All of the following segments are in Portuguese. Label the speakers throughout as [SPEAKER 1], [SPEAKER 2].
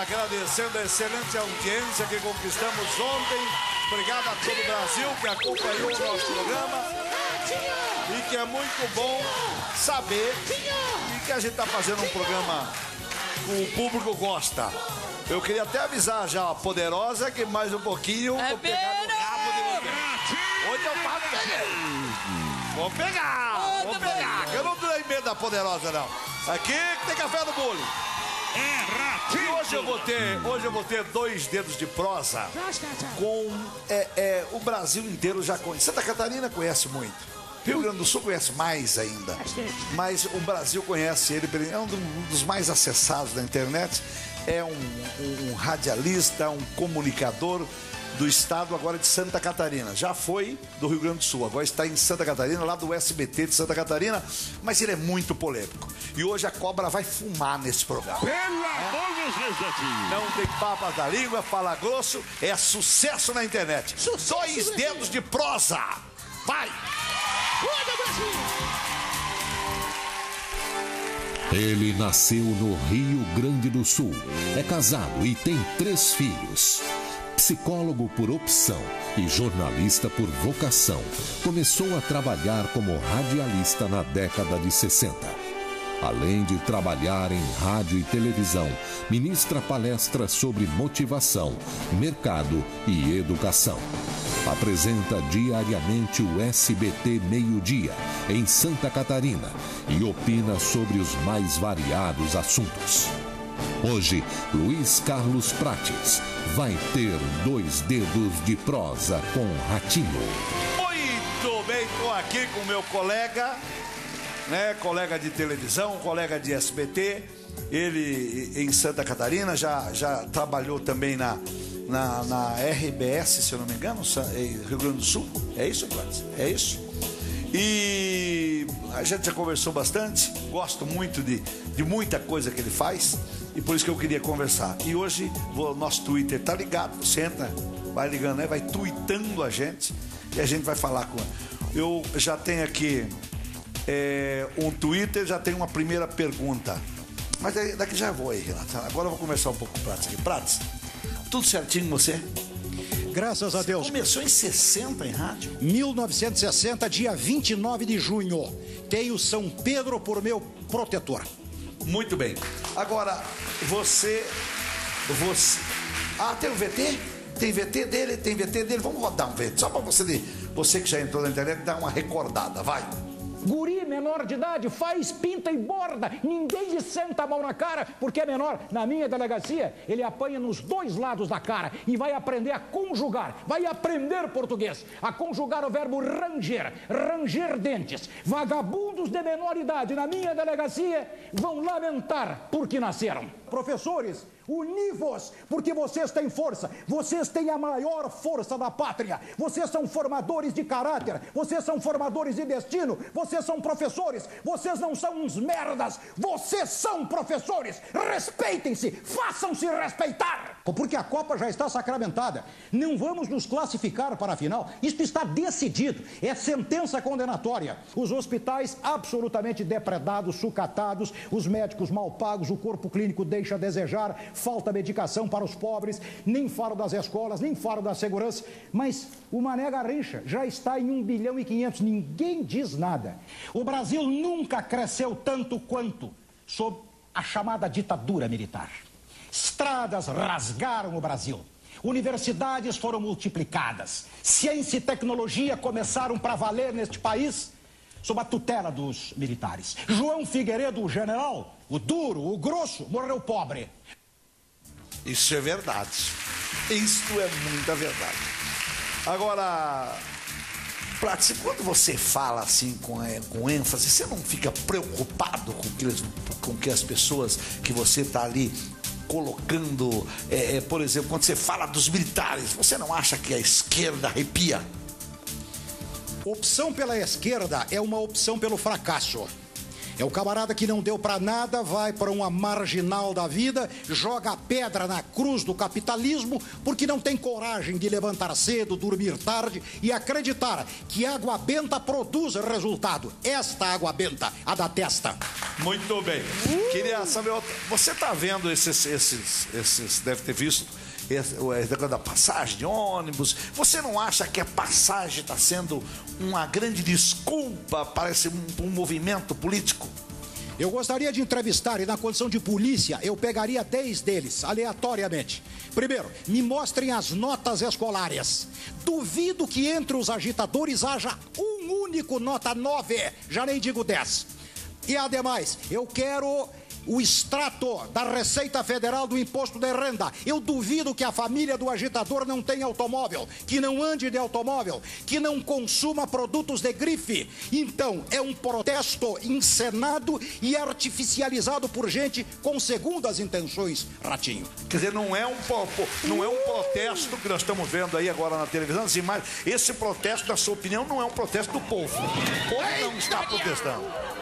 [SPEAKER 1] agradecendo a excelente audiência que conquistamos ontem. Obrigado a todo o Brasil que acompanhou o nosso programa. E que é muito bom saber que a gente está fazendo um programa que o público gosta. Eu queria até avisar já a Poderosa que mais um pouquinho
[SPEAKER 2] É
[SPEAKER 1] vou pegar no rabo de vocês. Hoje eu pago Vou pegar, vou pegar. Eu não tenho medo da Poderosa, não. Aqui tem café no bolo. E hoje eu vou ter, hoje eu vou ter dois dedos de prosa com é, é, o Brasil inteiro já conhece. Santa Catarina conhece muito. Rio Grande do Sul conhece mais ainda. Mas o Brasil conhece ele, é um do- dos mais acessados da internet. É um, um- um radialista, um comunicador do estado agora de Santa Catarina. Já foi do Rio Grande do Sul, agora está em Santa Catarina, lá do SBT de Santa Catarina, mas ele é muito polêmico. E hoje a cobra vai fumar nesse programa.
[SPEAKER 3] Pelo amor de Deus.
[SPEAKER 1] Não tem papas da língua, fala grosso, é sucesso na internet. Dois dedos de prosa. Vai!
[SPEAKER 4] Ele nasceu no Rio Grande do Sul, é casado e tem três filhos. Psicólogo por opção e jornalista por vocação, começou a trabalhar como radialista na década de 60. Além de trabalhar em rádio e televisão, ministra palestras sobre motivação, mercado e educação. Apresenta diariamente o SBT Meio-Dia, em Santa Catarina, e opina sobre os mais variados assuntos. Hoje, Luiz Carlos Prates vai ter dois dedos de prosa com Ratinho.
[SPEAKER 1] Muito bem, estou aqui com meu colega, né? Colega de televisão, colega de SBT. Ele em Santa Catarina já, já trabalhou também na, na, na RBS, se eu não me engano, Rio Grande do Sul. É isso, Prates? É isso? E a gente já conversou bastante, gosto muito de, de muita coisa que ele faz e por isso que eu queria conversar. E hoje o nosso Twitter tá ligado, você entra, vai ligando, né? vai tweetando a gente e a gente vai falar com ele. Eu já tenho aqui é, um Twitter, já tenho uma primeira pergunta. Mas daqui já vou aí, Renato. Agora eu vou conversar um pouco com o Prates aqui. Prates, tudo certinho com você?
[SPEAKER 5] Graças a Deus.
[SPEAKER 1] Começou em 60 em rádio?
[SPEAKER 5] 1960, dia 29 de junho. Tenho São Pedro por meu protetor.
[SPEAKER 1] Muito bem. Agora, você. Você. Ah, tem o VT? Tem VT dele? Tem VT dele? Vamos rodar um VT. Só para você, você que já entrou na internet, dar uma recordada. Vai.
[SPEAKER 6] Guri menor de idade faz, pinta e borda. Ninguém lhe senta a mão na cara porque é menor. Na minha delegacia, ele apanha nos dois lados da cara e vai aprender a conjugar. Vai aprender português. A conjugar o verbo ranger. Ranger dentes. Vagabundos de menor idade na minha delegacia vão lamentar porque nasceram. Professores, univos, porque vocês têm força. Vocês têm a maior força da pátria. Vocês são formadores de caráter. Vocês são formadores de destino. Vocês são professores. Vocês não são uns merdas. Vocês são professores. Respeitem-se. Façam-se respeitar. Porque a Copa já está sacramentada. Não vamos nos classificar para a final. Isto está decidido. É sentença condenatória. Os hospitais absolutamente depredados, sucatados, os médicos mal pagos, o corpo clínico deixa a desejar, falta medicação para os pobres, nem falo das escolas, nem falo da segurança. Mas o Mané Garrincha já está em 1 bilhão e 500. Ninguém diz nada. O Brasil nunca cresceu tanto quanto sob a chamada ditadura militar. Estradas rasgaram o Brasil. Universidades foram multiplicadas. Ciência e tecnologia começaram para valer neste país sob a tutela dos militares. João Figueiredo, o general, o duro, o grosso, morreu pobre.
[SPEAKER 1] Isso é verdade. Isso é muita verdade. Agora, Prates, quando você fala assim com, é, com ênfase, você não fica preocupado com que, com que as pessoas que você está ali colocando, é, é, por exemplo, quando você fala dos militares, você não acha que a esquerda arrepia?
[SPEAKER 5] Opção pela esquerda é uma opção pelo fracasso.
[SPEAKER 6] É o camarada que não deu para nada, vai para uma marginal da vida, joga pedra na cruz do capitalismo, porque não tem coragem de levantar cedo, dormir tarde e acreditar que água benta produz resultado. Esta água benta, a da testa.
[SPEAKER 1] Muito bem. Queria saber, você está vendo esses, esses, esses, deve ter visto negócio da passagem de ônibus. Você não acha que a passagem está sendo uma grande desculpa para esse um, um movimento político?
[SPEAKER 6] Eu gostaria de entrevistar e na condição de polícia eu pegaria 10 deles, aleatoriamente. Primeiro, me mostrem as notas escolares. Duvido que entre os agitadores haja um único nota 9, já nem digo 10. E ademais, eu quero o extrato da Receita Federal do Imposto de Renda. Eu duvido que a família do agitador não tenha automóvel, que não ande de automóvel, que não consuma produtos de grife. Então, é um protesto encenado e artificializado por gente com segundas intenções, Ratinho.
[SPEAKER 1] Quer dizer, não é um, não é um protesto que nós estamos vendo aí agora na televisão, assim, mas esse protesto, na sua opinião, não é um protesto do povo. O povo não está protestando.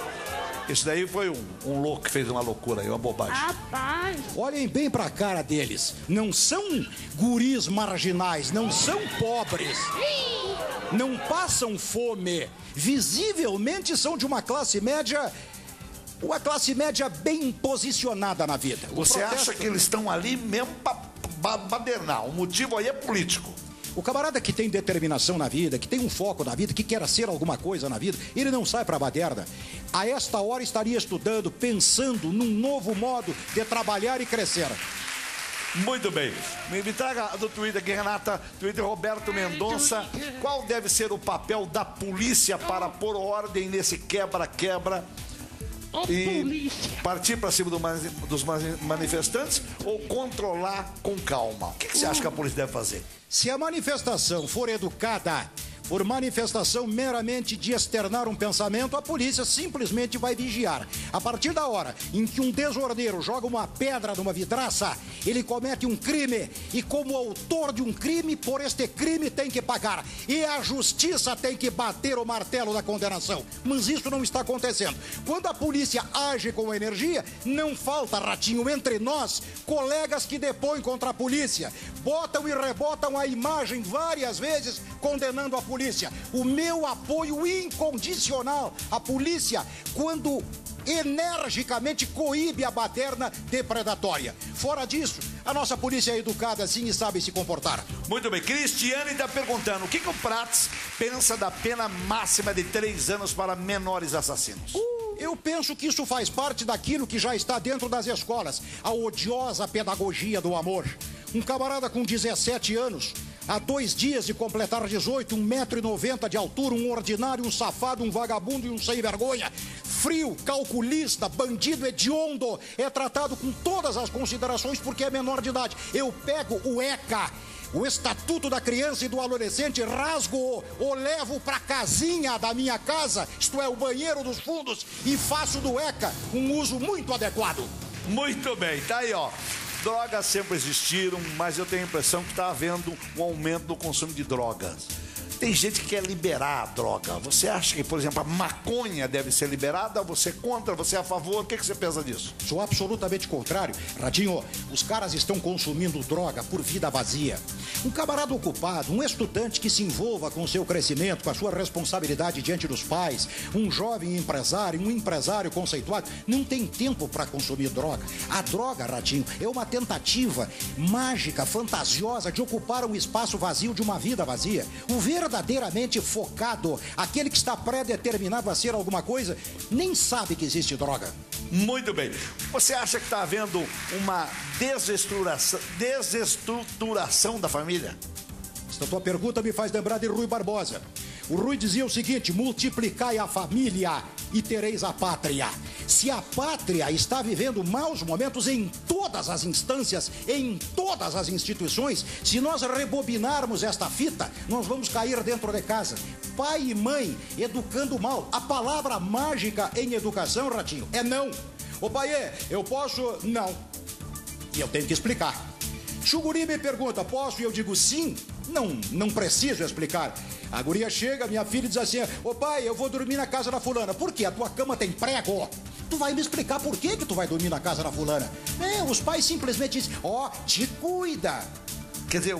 [SPEAKER 1] Esse daí foi um, um louco que fez uma loucura aí, uma bobagem.
[SPEAKER 6] Rapaz! Olhem bem pra cara deles. Não são guris marginais, não são pobres. Não passam fome. Visivelmente são de uma classe média uma classe média bem posicionada na vida.
[SPEAKER 1] O Você protesto... acha que eles estão ali mesmo para badernar? O motivo aí é político.
[SPEAKER 6] O camarada que tem determinação na vida, que tem um foco na vida, que quer ser alguma coisa na vida, ele não sai para a baderna. A esta hora estaria estudando, pensando num novo modo de trabalhar e crescer.
[SPEAKER 1] Muito bem. Me, me traga do Twitter aqui, Renata. Twitter Roberto Mendonça. Qual deve ser o papel da polícia para pôr ordem nesse quebra-quebra? E partir para cima do, dos manifestantes ou controlar com calma? O que, que você acha que a polícia deve fazer?
[SPEAKER 6] Se a manifestação for educada, por manifestação meramente de externar um pensamento, a polícia simplesmente vai vigiar. A partir da hora em que um desordeiro joga uma pedra numa vidraça, ele comete um crime e, como autor de um crime, por este crime tem que pagar. E a justiça tem que bater o martelo da condenação. Mas isso não está acontecendo. Quando a polícia age com energia, não falta, ratinho, entre nós, colegas que depõem contra a polícia, botam e rebotam a imagem várias vezes condenando a polícia polícia. O meu apoio incondicional à polícia quando energicamente coíbe a baderna depredatória. Fora disso, a nossa polícia é educada assim e sabe se comportar.
[SPEAKER 1] Muito bem. Cristiane está perguntando: o que, que o Prats pensa da pena máxima de três anos para menores assassinos?
[SPEAKER 6] Uh. Eu penso que isso faz parte daquilo que já está dentro das escolas, a odiosa pedagogia do amor. Um camarada com 17 anos Há dois dias de completar 18, 1,90m de altura, um ordinário, um safado, um vagabundo e um sem vergonha. Frio, calculista, bandido hediondo, é tratado com todas as considerações porque é menor de idade. Eu pego o ECA o Estatuto da Criança e do Adolescente, rasgo-o, o levo para a casinha da minha casa, isto é, o banheiro dos fundos, e faço do ECA um uso muito adequado.
[SPEAKER 1] Muito bem, tá aí, ó. Drogas sempre existiram, mas eu tenho a impressão que está havendo um aumento do consumo de drogas. Tem gente que quer liberar a droga. Você acha que, por exemplo, a maconha deve ser liberada? Você é contra? Você é a favor? O que, que você pensa disso?
[SPEAKER 6] Sou absolutamente contrário. Radinho, os caras estão consumindo droga por vida vazia. Um camarada ocupado, um estudante que se envolva com o seu crescimento, com a sua responsabilidade diante dos pais, um jovem empresário, um empresário conceituado, não tem tempo para consumir droga. A droga, Radinho, é uma tentativa mágica, fantasiosa de ocupar um espaço vazio de uma vida vazia. O verdadeiro verdadeiramente focado, aquele que está predeterminado a ser alguma coisa, nem sabe que existe droga.
[SPEAKER 1] Muito bem. Você acha que está havendo uma desestruturação, desestruturação da família?
[SPEAKER 6] Esta tua pergunta me faz lembrar de Rui Barbosa. O Rui dizia o seguinte: multiplicai a família e tereis a pátria. Se a pátria está vivendo maus momentos em todas as instâncias, em todas as instituições, se nós rebobinarmos esta fita, nós vamos cair dentro de casa. Pai e mãe educando mal. A palavra mágica em educação, Ratinho, é não. Ô pai, eu posso? Não. E eu tenho que explicar. Chuguri me pergunta, posso? E eu digo sim. Não, não preciso explicar. A guria chega, minha filha diz assim: Ô pai, eu vou dormir na casa da fulana. Por quê? A tua cama tem prego. Tu vai me explicar por que, que tu vai dormir na casa da fulana. É, os pais simplesmente dizem: Ó, oh, te cuida.
[SPEAKER 1] Quer dizer,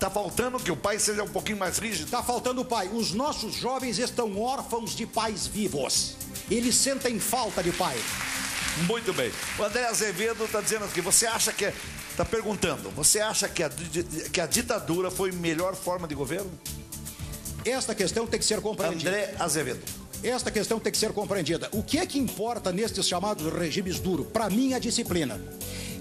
[SPEAKER 1] tá faltando que o pai seja um pouquinho mais rígido?
[SPEAKER 6] Tá faltando o pai. Os nossos jovens estão órfãos de pais vivos. Eles sentem falta de pai.
[SPEAKER 1] Muito bem. O André Azevedo está dizendo aqui, você acha que. Está perguntando, você acha que a, que a ditadura foi a melhor forma de governo?
[SPEAKER 6] Esta questão tem que ser compreendida.
[SPEAKER 1] André Azevedo.
[SPEAKER 6] Esta questão tem que ser compreendida. O que é que importa nestes chamados regimes duros? Para mim, a disciplina.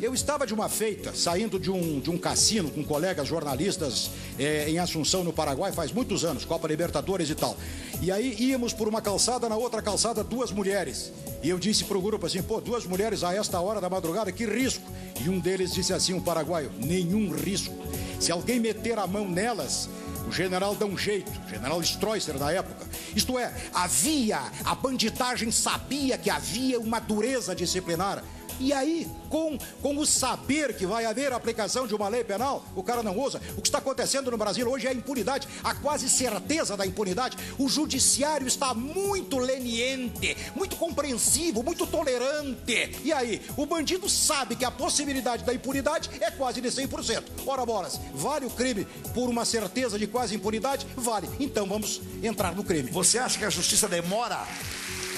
[SPEAKER 6] Eu estava de uma feita, saindo de um, de um cassino com colegas jornalistas é, em Assunção, no Paraguai, faz muitos anos, Copa Libertadores e tal. E aí íamos por uma calçada, na outra calçada, duas mulheres. E eu disse pro grupo assim, pô, duas mulheres a esta hora da madrugada, que risco. E um deles disse assim, um paraguaio, nenhum risco. Se alguém meter a mão nelas, o general dá um jeito, o general Stroesser da época. Isto é, havia, a banditagem sabia que havia uma dureza disciplinar. E aí, com, com o saber que vai haver aplicação de uma lei penal, o cara não usa. O que está acontecendo no Brasil hoje é a impunidade, a quase certeza da impunidade. O judiciário está muito leniente, muito compreensivo, muito tolerante. E aí, o bandido sabe que a possibilidade da impunidade é quase de 100%. Ora, bolas, vale o crime por uma certeza de quase impunidade? Vale. Então vamos entrar no crime.
[SPEAKER 1] Você acha que a justiça demora?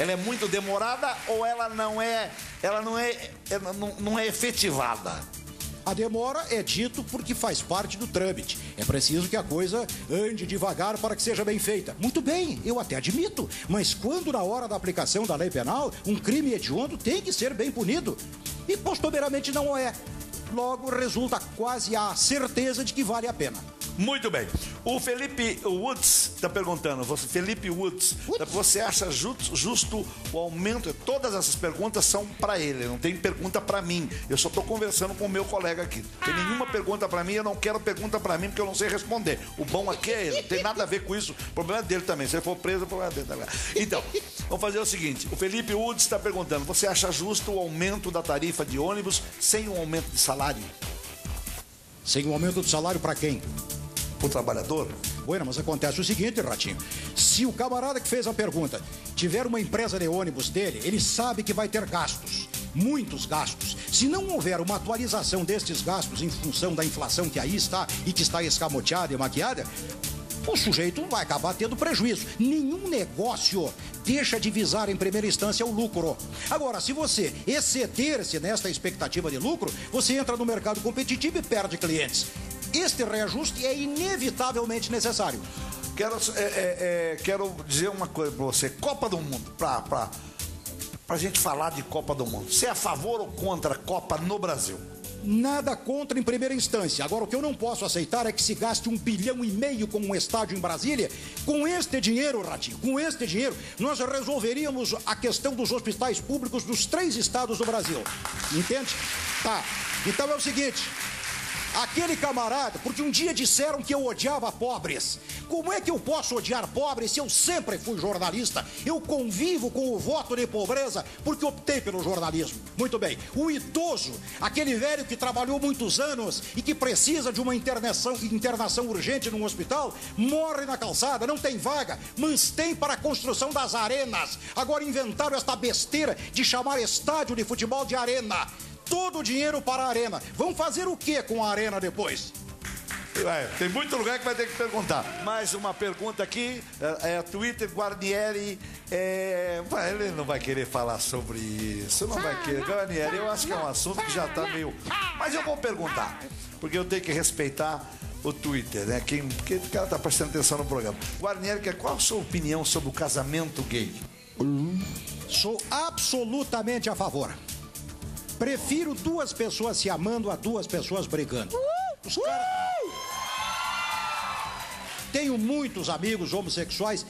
[SPEAKER 1] Ela é muito demorada ou ela não é, ela não é, ela não, não é efetivada?
[SPEAKER 6] A demora é dito porque faz parte do trâmite. É preciso que a coisa ande devagar para que seja bem feita. Muito bem, eu até admito. Mas quando na hora da aplicação da lei penal, um crime hediondo tem que ser bem punido. E costumeiramente não é. Logo resulta quase a certeza de que vale a pena.
[SPEAKER 1] Muito bem. O Felipe Woods está perguntando, você, Felipe Woods, Woods, você acha justo, justo o aumento? Todas essas perguntas são para ele, não tem pergunta para mim. Eu só estou conversando com o meu colega aqui. Não tem nenhuma pergunta para mim, eu não quero pergunta para mim porque eu não sei responder. O bom aqui é ele, não tem nada a ver com isso. O problema é dele também. Se ele for preso, o problema é dele também. Então, vamos fazer o seguinte: o Felipe Woods está perguntando, você acha justo o aumento da tarifa de ônibus sem um aumento de salário?
[SPEAKER 6] Sem um aumento de salário para quem?
[SPEAKER 1] Para o trabalhador?
[SPEAKER 6] Bueno, mas acontece o seguinte, Ratinho. Se o camarada que fez a pergunta tiver uma empresa de ônibus dele, ele sabe que vai ter gastos. Muitos gastos. Se não houver uma atualização destes gastos em função da inflação que aí está e que está escamoteada e maquiada, o sujeito vai acabar tendo prejuízo. Nenhum negócio deixa de visar em primeira instância o lucro. Agora, se você exceder-se nesta expectativa de lucro, você entra no mercado competitivo e perde clientes. Este reajuste é inevitavelmente necessário.
[SPEAKER 1] Quero, é, é, é, quero dizer uma coisa para você: Copa do Mundo, para pra gente falar de Copa do Mundo. Você é a favor ou contra a Copa no Brasil?
[SPEAKER 6] Nada contra em primeira instância. Agora, o que eu não posso aceitar é que se gaste um bilhão e meio com um estádio em Brasília. Com este dinheiro, Ratinho, com este dinheiro, nós resolveríamos a questão dos hospitais públicos dos três estados do Brasil. Entende? Tá. Então é o seguinte: Aquele camarada, porque um dia disseram que eu odiava pobres. Como é que eu posso odiar pobres se eu sempre fui jornalista? Eu convivo com o voto de pobreza porque optei pelo jornalismo. Muito bem. O idoso, aquele velho que trabalhou muitos anos e que precisa de uma internação, internação urgente num hospital, morre na calçada, não tem vaga, mas tem para a construção das arenas. Agora inventaram esta besteira de chamar estádio de futebol de arena todo o dinheiro para a arena. Vão fazer o que com a arena depois?
[SPEAKER 1] É, tem muito lugar que vai ter que perguntar. Mais uma pergunta aqui, é, é Twitter Guarnieri. É, ele não vai querer falar sobre isso, não vai querer. Guarnieri, eu acho que é um assunto que já está meio. Mas eu vou perguntar, porque eu tenho que respeitar o Twitter, né? Quem, porque o cara está prestando atenção no programa. Guarnieri, qual a sua opinião sobre o casamento gay?
[SPEAKER 6] Sou absolutamente a favor. Prefiro duas pessoas se amando a duas pessoas brigando. Os caras. Tenho muitos amigos homossexuais,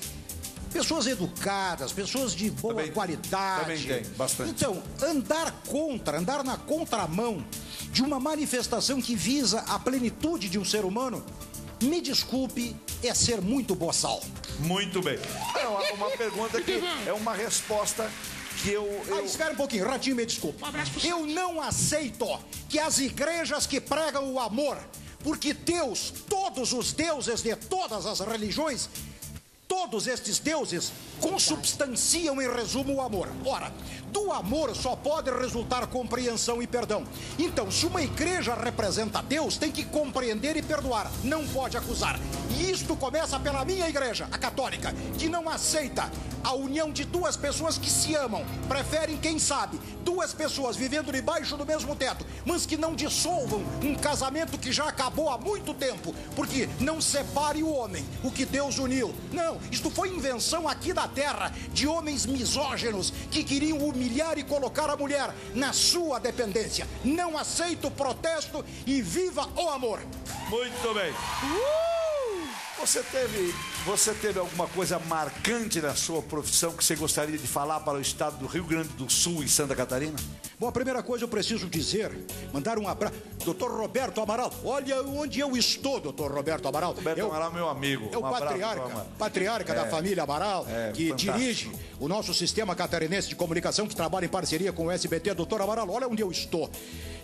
[SPEAKER 6] pessoas educadas, pessoas de boa também, qualidade.
[SPEAKER 1] Também tem, bastante.
[SPEAKER 6] Então, andar contra, andar na contramão de uma manifestação que visa a plenitude de um ser humano, me desculpe, é ser muito boçal.
[SPEAKER 1] Muito bem. É uma, uma pergunta que é uma resposta que eu. eu...
[SPEAKER 6] Ah, espera um pouquinho, Ratinho, me desculpa. Um eu não aceito que as igrejas que pregam o amor, porque Deus, todo todos os deuses de todas as religiões, todos estes deuses consubstanciam, em resumo, o amor. Ora, do amor só pode resultar compreensão e perdão. Então, se uma igreja representa Deus, tem que compreender e perdoar, não pode acusar. E isto começa pela minha igreja, a católica, que não aceita a união de duas pessoas que se amam, preferem, quem sabe, duas pessoas vivendo debaixo do mesmo teto, mas que não dissolvam um casamento que já acabou há muito tempo, porque não separe o homem, o que Deus uniu. Não, isto foi invenção aqui da terra de homens misóginos que queriam humilhar e colocar a mulher na sua dependência. Não aceito o protesto e viva o amor.
[SPEAKER 1] Muito bem. Você teve, você teve alguma coisa marcante na sua profissão que você gostaria de falar para o estado do Rio Grande do Sul e Santa Catarina?
[SPEAKER 6] Bom, a primeira coisa eu preciso dizer, mandar um abraço. Doutor Roberto Amaral, olha onde eu estou, doutor Roberto Amaral.
[SPEAKER 1] Roberto
[SPEAKER 6] eu,
[SPEAKER 1] Amaral, meu amigo.
[SPEAKER 6] É o
[SPEAKER 1] Um abraço,
[SPEAKER 6] patriarca, patriarca da
[SPEAKER 1] É.
[SPEAKER 6] família Amaral,
[SPEAKER 1] É,
[SPEAKER 6] que
[SPEAKER 1] fantástico.
[SPEAKER 6] dirige o nosso sistema catarinense de comunicação, que trabalha em parceria com o SBT. Doutor Amaral, olha onde eu estou.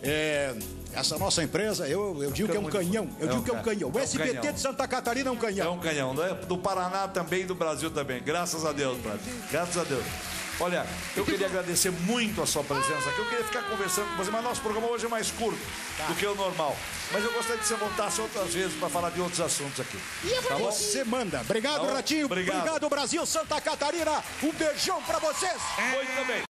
[SPEAKER 6] É, essa nossa empresa, eu, eu digo que é um canhão. Eu
[SPEAKER 1] é
[SPEAKER 6] digo que é um
[SPEAKER 1] ca-
[SPEAKER 6] canhão. O
[SPEAKER 1] é um
[SPEAKER 6] SBT
[SPEAKER 1] canhão.
[SPEAKER 6] de Santa Catarina é um
[SPEAKER 1] É
[SPEAKER 6] canhão.
[SPEAKER 1] um canhão, né? Do Paraná também e do Brasil também. Graças a Deus, brother. Graças a Deus. Olha, eu queria agradecer muito a sua presença aqui. Eu queria ficar conversando com você, mas nosso programa hoje é mais curto do que o normal. Mas eu gostaria que você voltasse outras vezes para falar de outros assuntos aqui. Tá bom?
[SPEAKER 6] Você manda. Obrigado,
[SPEAKER 1] Tá bom?
[SPEAKER 6] Ratinho.
[SPEAKER 1] Obrigado.
[SPEAKER 6] Obrigado, Brasil, Santa Catarina. Um beijão pra vocês.
[SPEAKER 1] Muito bem.